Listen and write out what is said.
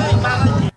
哎妈